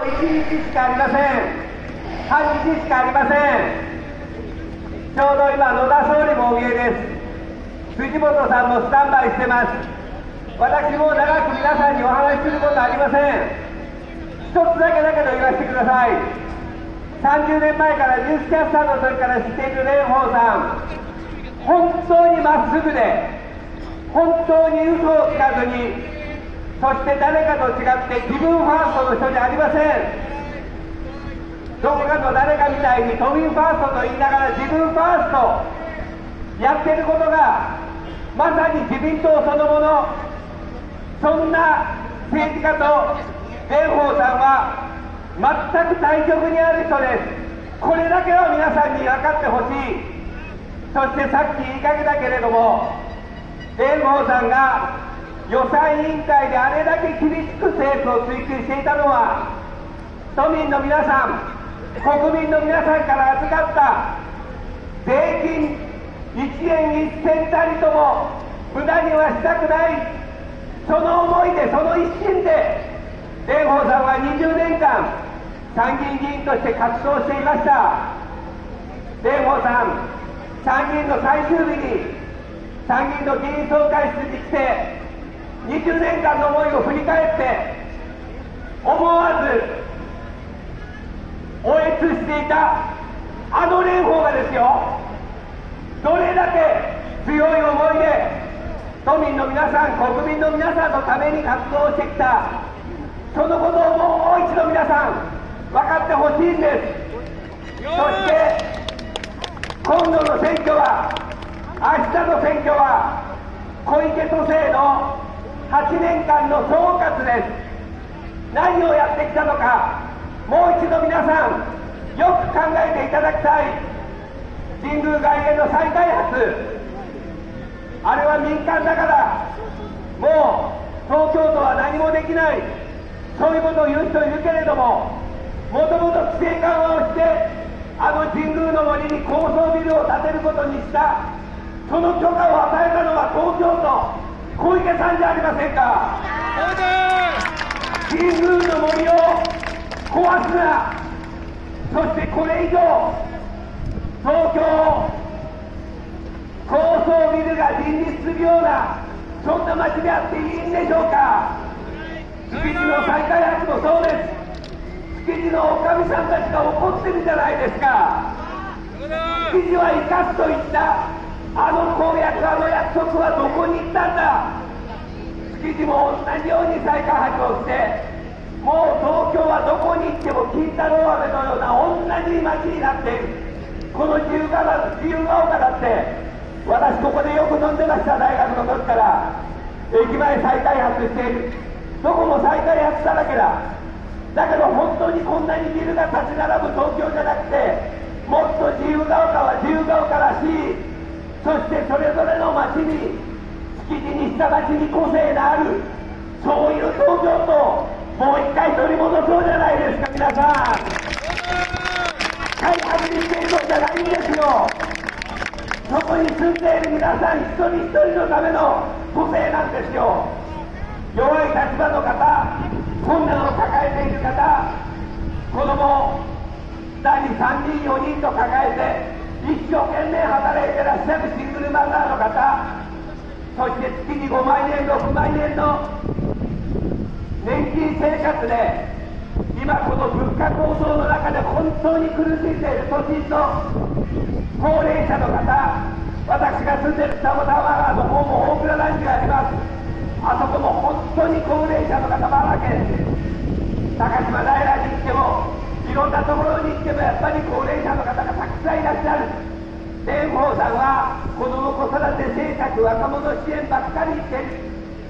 1日しかありません半日しかありませんちょうど今野田総理もお見えです。辻元さんもスタンバイしてます。私も長く皆さんにお話しすることはありません一つだけだけど言わせてください。30年前からニュースキャスターの時から知っている蓮舫さん。本当にまっすぐで本当に嘘をつかずにそして誰かと違って自分ファーストの人じゃありません。どこかの誰かみたいに都民ファーストと言いながら自分ファーストやってることがまさに自民党そのもの。そんな政治家と蓮舫さんは全く対極にある人です。これだけは皆さんに分かってほしい。そしてさっき言いかけたけれども蓮舫さんが予算委員会であれだけ厳しく政府を追及していたのは都民の皆さん国民の皆さんから預かった税金1円1銭たりとも無駄にはしたくないその思いでその一心で蓮舫さんは20年間参議院議員として活動していました。蓮舫さん参議院の最終日に参議院の議員総会室に来て20年間の思いを振り返って思わずおえつしていたあの蓮舫がですよどれだけ強い思いで都民の皆さん国民の皆さんのために活動してきたそのことをもう一度皆さん分かってほしいんです。そして今度の選挙は明日の選挙は小池都政の8年間の総括です何をやってきたのかもう一度皆さんよく考えていただきたい神宮外苑の再開発あれは民間だか。らもう東京都は何もできない。そういうことを言う人いるけれどももともと規制緩和をしてあの神宮の森に高層ビルを建てることにした。その許可を与えたのは東京都。小池さんじゃありませんか。神宮の森を壊すな。そしてこれ以上東京高層ビルが林立するようなそんな街であっていいんでしょうか。築地の再開発もそうです。築地のおかみさんたちが怒ってるじゃないですか。築地は生かすと言った。あの公約あの約束はどこに行ったんだ？築地も同じように再開発をしてもう東京はどこに行っても金太郎飴のような同じ街になっているこの自由が自由が丘だって私ここでよく飲んでました大学の時から駅前再開発している。どこも再開発しただけだ。だけど本当にこんなにビルが立ち並ぶ東京じゃなくてもっと自由が丘は自由が丘らしい。そしてそれぞれの町に築地にした町に個性のあるそういう東京ともう一回取り戻そうじゃないですか皆さん。開発にしているのじゃないんですよ。そこに住んでいる皆さん一人一人のための個性なんですよ。弱い立場の方困難を抱えている方子供2人3人4人と抱えて一生懸命働いてらっしゃるシングルマザーの方。そして月に5万円6万円の年金生活で今この物価高騰の中で本当に苦しんでいる都心の高齢者の方。私が住んでる北本タワーの方も大倉ランチがあります。あそこも本当に高齢者の方ばらけ。高島平に行ってもいろんなところに行ってもやっぱり高齢者の方がさんいらっしゃる。蓮舫さんは子ども子育て政策若者支援ばっかり言ってる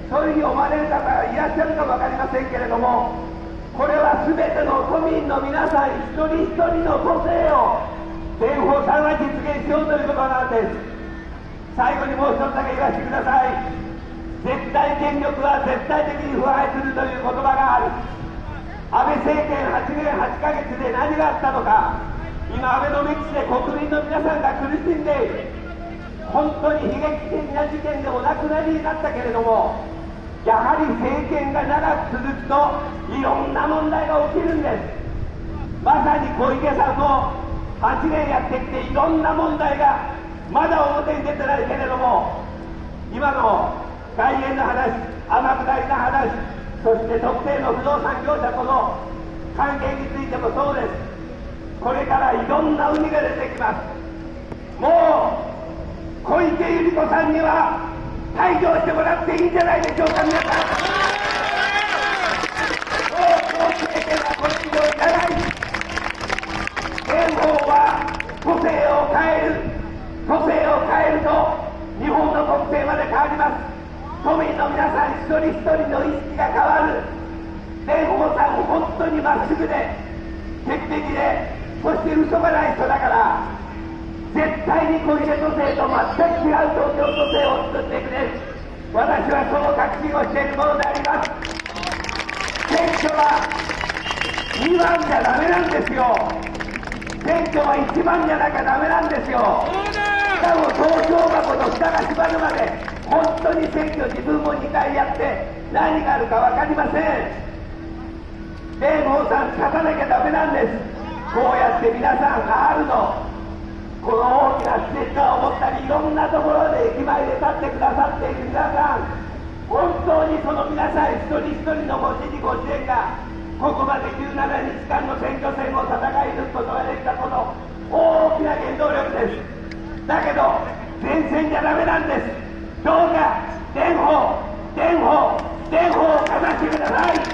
そういうふうに思われる方がいらっしゃるか分かりませんけれどもこれは全ての都民の皆さん一人一人の個性を蓮舫さんは実現しようということなんです。最後にもう一つだけ言わせてください。絶対権力は絶対的に腐敗するという言葉がある。安倍政権8年8ヶ月で何があったのか。今アベノミクスで国民の皆さんが苦しんでいる。本当に悲劇的な事件でもなくなりになったけれどもやはり政権が長く続くといろんな問題が起きるんです。まさに小池さんも8年やってきていろんな問題がまだ表に出てないけれども今の外苑の話天下りの話そして特定の不動産業者との関係についてもそうです。これからいろんな海が出てきますもう小池百合子さんには退場してもらっていいんじゃないでしょうか皆さんもうこう経験はこれ以上いらない憲法は都政を変える都政を変えると日本の国政まで変わります。都民の皆さん一人一人の意識が変わる。蓮舫さん本当にまっすぐで鉄壁でそして嘘がない人だから絶対に小池都政と全く違う東京都政を作ってくです私はその確信をしているものであります。選挙は2番じゃダメなんですよ。選挙は1番じゃなきゃダメなんですよ。しかも投票箱の蓋が閉まるまで本当に選挙自分も2回やって何があるか分かりません。蓮舫さん勝たなきゃダメなんです。こうやって皆さん R の。この大きなステッカーを持ったりいろんなところで駅前で立ってくださっている皆さん。本当にその皆さん一人一人のご支持ご支援がここまで17日間の選挙戦を戦い抜くことができたこと大きな原動力です。だけど前線じゃダメなんです。どうか電報電報電報をかざしてください。